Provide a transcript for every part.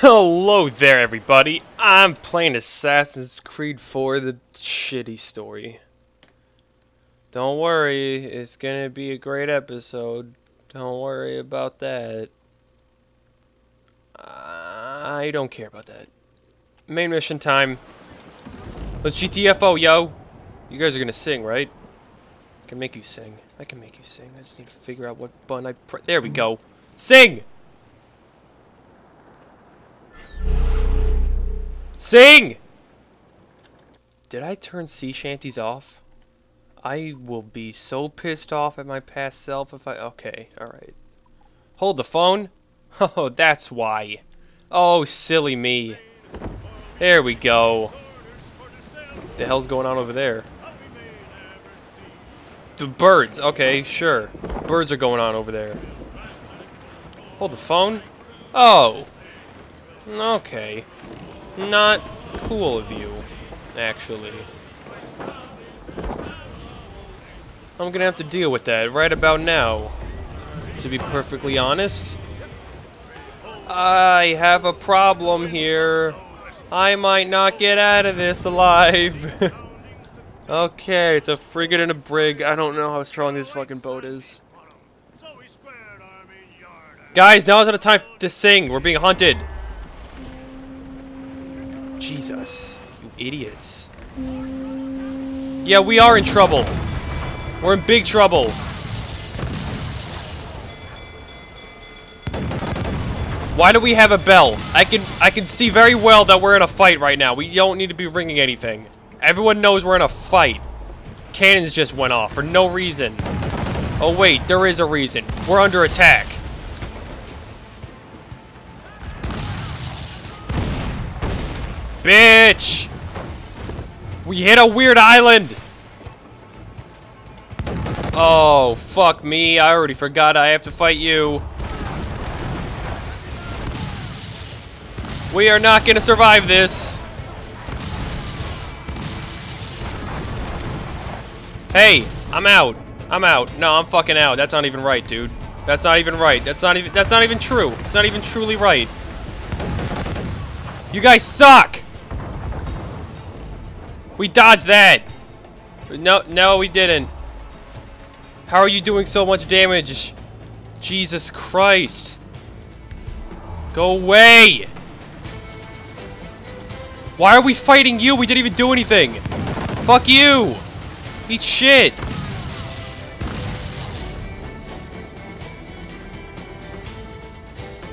Hello there, everybody. I'm playing Assassin's Creed 4, the shitty story. Don't worry, it's gonna be a great episode. Don't worry about that. I don't care about that. Main mission time. Let's GTFO, yo! You guys are gonna sing, right? I can make you sing. I can make you sing. I just need to figure out what button I press. There we go. Sing! Sing! Did I turn sea shanties off? I will be so pissed off at my past self if I... Okay, alright. Hold the phone. Oh, that's why. Oh, silly me. There we go. The hell's going on over there? The birds. Okay, sure. Birds are going on over there. Hold the phone. Oh. Okay. Not cool of you, actually. I'm gonna have to deal with that right about now. To be perfectly honest. I have a problem here. I might not get out of this alive. okay, it's a frigate and a brig. I don't know how strong this fucking boat is. Guys, now's not the time to sing. We're being hunted. Jesus. You idiots. Yeah, we are in trouble. We're in big trouble. Why do we have a bell? I can I can see very well that we're in a fight right now. We don't need to be ringing anything. Everyone knows we're in a fight. Cannons just went off for no reason. Oh wait, there is a reason. We're under attack. Bitch! We hit a weird island! Oh, fuck me. I already forgot I have to fight you. We are not gonna survive this. Hey, I'm out. I'm out. No, I'm fucking out. That's not even right, dude. That's not even right. That's not even that's not even true. It's not even truly right. You guys suck! We dodged that! No, no, we didn't. How are you doing so much damage? Jesus Christ. Go away! Why are we fighting you? We didn't even do anything. Fuck you! Eat shit!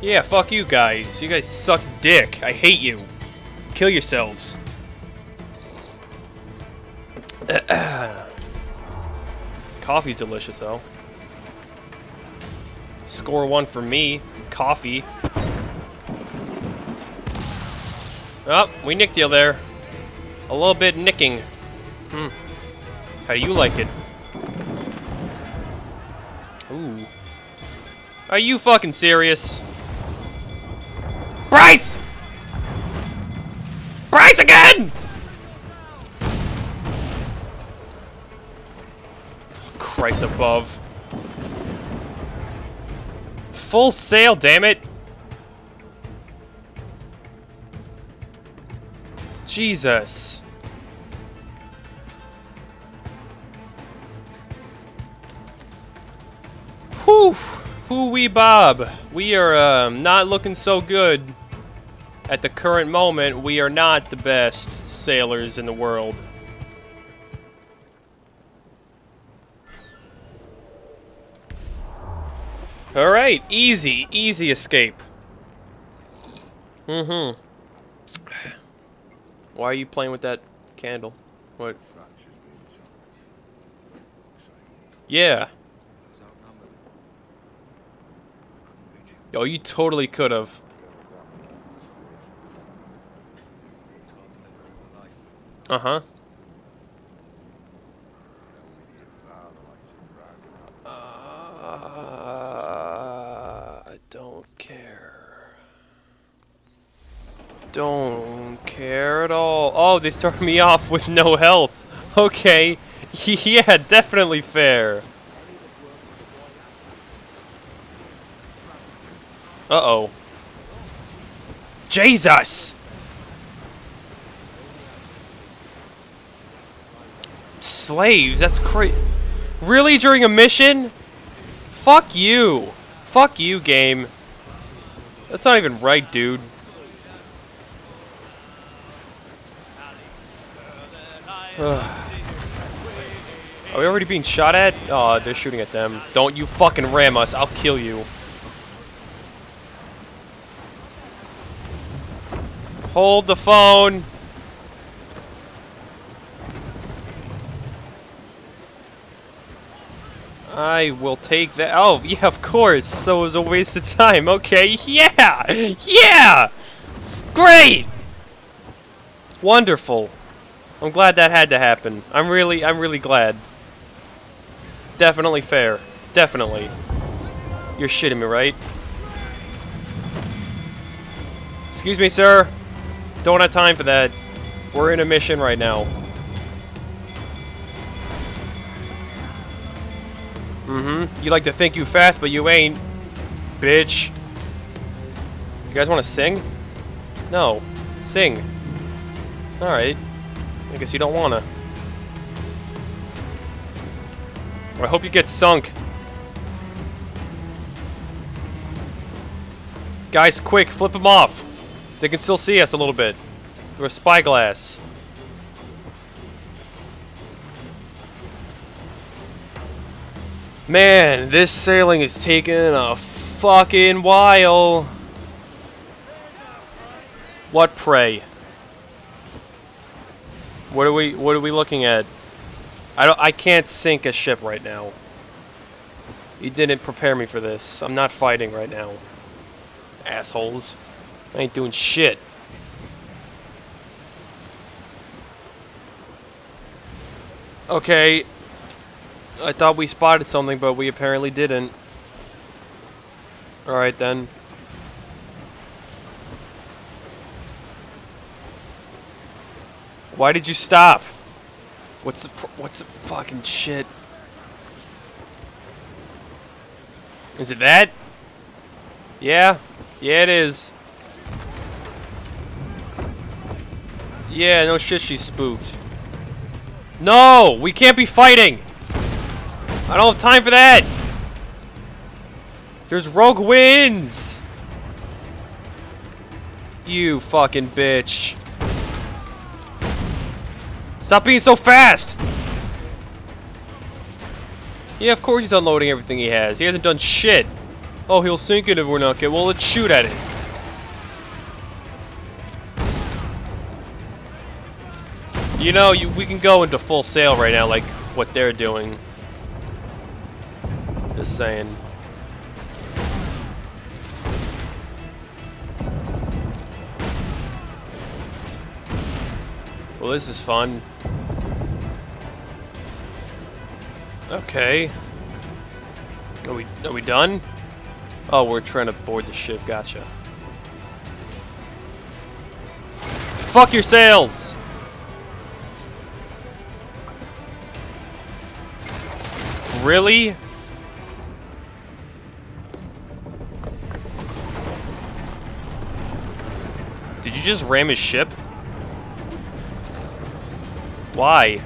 Yeah, fuck you guys. You guys suck dick. I hate you. Kill yourselves. Coffee's delicious, though. Score one for me. Coffee. Oh, we nicked you there. A little bit nicking. Hmm. How do you like it? Ooh. Are you fucking serious? Bryce! Bryce again! Above. Full sail, damn it! Jesus. Whew! Hoo-wee Bob. We are um, not looking so good. At the current moment, we are not the best sailors in the world. Alright, easy, easy escape. Mm-hmm. Why are you playing with that candle? What? Yeah. Oh, you totally could have. Uh-huh. Don't care at all. Oh, they start me off with no health. Okay. yeah, definitely fair. Uh-oh. Jesus! Slaves? That's crazy. Really? During a mission? Fuck you. Fuck you, game. That's not even right, dude. Are we already being shot at? Oh, they're shooting at them. Don't you fucking ram us. I'll kill you. Hold the phone. I will take that. Oh, yeah, of course. So it was a waste of time. Okay, yeah! Yeah! Great! Wonderful. I'm glad that had to happen. I'm really, I'm really glad. Definitely fair. Definitely. You're shitting me, right? Excuse me, sir. Don't have time for that. We're in a mission right now. Mm-hmm. You like to think you fast, but you ain't. Bitch. You guys want to sing? No. Sing. Alright. I guess you don't wanna. I hope you get sunk. Guys, quick, flip them off. They can still see us a little bit. Through a spyglass. Man, this sailing is taking a fucking while. What prey? What are we what are we looking at? I don't I can't sink a ship right now. You didn't prepare me for this. I'm not fighting right now. Assholes. I ain't doing shit. Okay. I thought we spotted something, but we apparently didn't. Alright then. Why did you stop? What's the what's the fucking shit? Is it that? Yeah. Yeah, it is. Yeah, no shit, she's spooked. No! We can't be fighting! I don't have time for that! There's rogue winds! You fucking bitch. Stop being so fast! Yeah, of course he's unloading everything he has. He hasn't done shit. Oh, he'll sink it if we're not good. Well, let's shoot at it. You know, you, we can go into full sail right now, like what they're doing. Just saying. Well, this is fun. Okay. Are we are we done? Oh, we're trying to board the ship. Gotcha. Fuck your sails! Really? Did you just ram his ship? Why?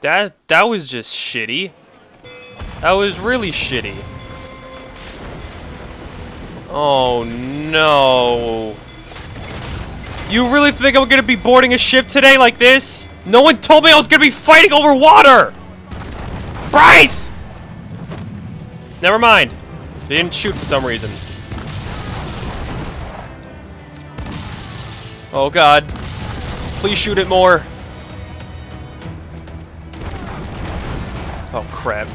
That that was just shitty. That was really shitty. Oh no. You really think I'm gonna be boarding a ship today like this? No one told me I was gonna be fighting over water! Bryce! Never mind. They didn't shoot for some reason. Oh god. Please shoot it more. Oh crap.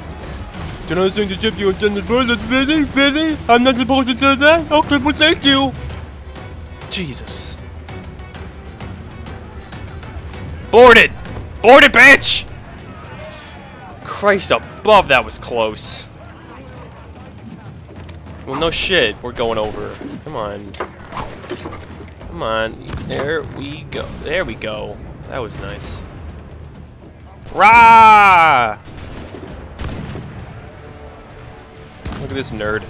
Can I sing the ship you intended for? That's busy, busy? I'm not supposed to do that? Oh, okay, well thank you. Jesus. Board it! Board it, bitch! Christ above, that was close. Well, no shit. We're going over. Come on. Come on. There we go. There we go. That was nice. Rah! Look at this nerd.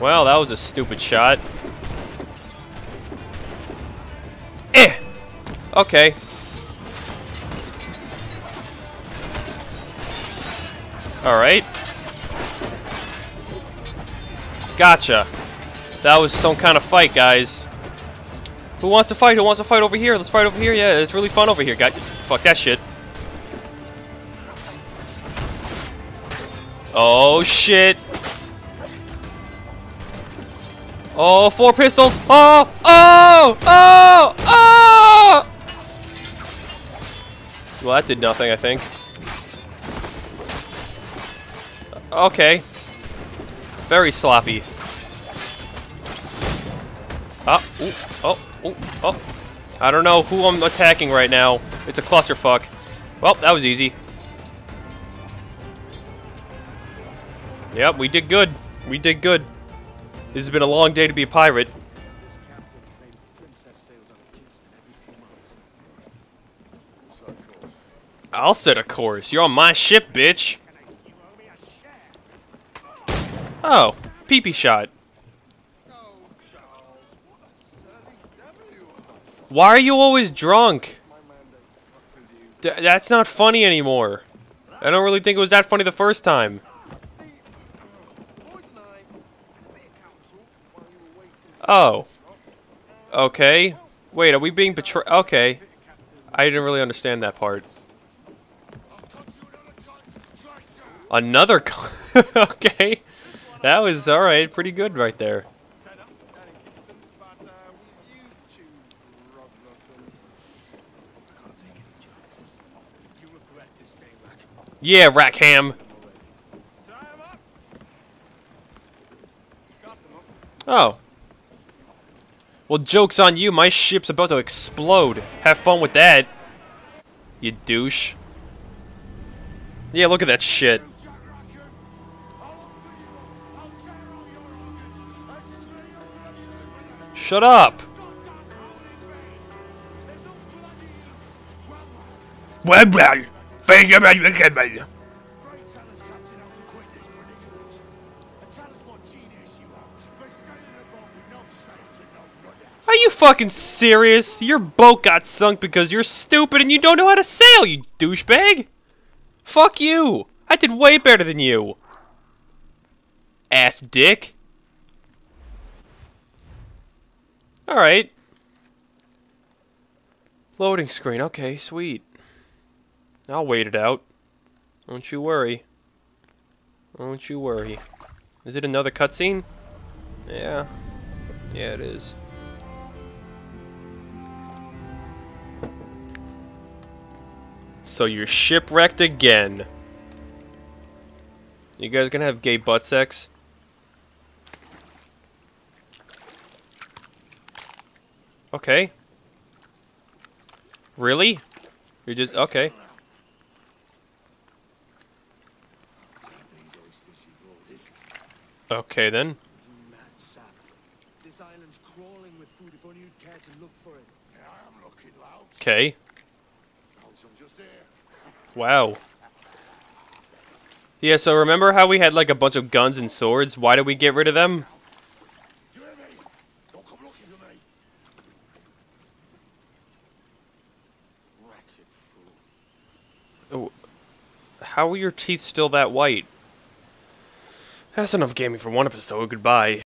Well, that was a stupid shot. Eh! Okay. Alright. Gotcha. That was some kind of fight, guys. Who wants to fight? Who wants to fight over here? Let's fight over here. Yeah, it's really fun over here, guys. Fuck that shit. Oh, shit. Oh, four pistols. Oh, oh, oh, oh! Well, that did nothing, I think. Okay. Very sloppy. Ah, ooh, oh, oh, oh. I don't know who I'm attacking right now. It's a clusterfuck. Well, that was easy. Yep, we did good. We did good. This has been a long day to be a pirate. I'll set a course. You're on my ship, bitch. Oh, peepee shot. Why are you always drunk? D that's not funny anymore. I don't really think it was that funny the first time. Oh. Okay. Wait, are we being betrayed? Okay. I didn't really understand that part. Another Okay. That was alright. Pretty good right there. Yeah, Rackham. Oh. Well, joke's on you. My ship's about to explode. Have fun with that. You douche. Yeah, look at that shit. Shut up! Well, well, thank you very much. Are you fucking serious? Your boat got sunk because you're stupid and you don't know how to sail, you douchebag! Fuck you! I did way better than you! Ass dick. Alright. Loading screen, okay, sweet. I'll wait it out. Don't you worry. Don't you worry. Is it another cutscene? Yeah. Yeah, it is. So you're shipwrecked again. You guys gonna have gay butt sex? Okay. Really? You're just okay. Okay then. Okay. Wow. Yeah, so remember how we had like a bunch of guns and swords? Why did we get rid of them? Oh, how are your teeth still that white? That's enough gaming for one episode. Goodbye.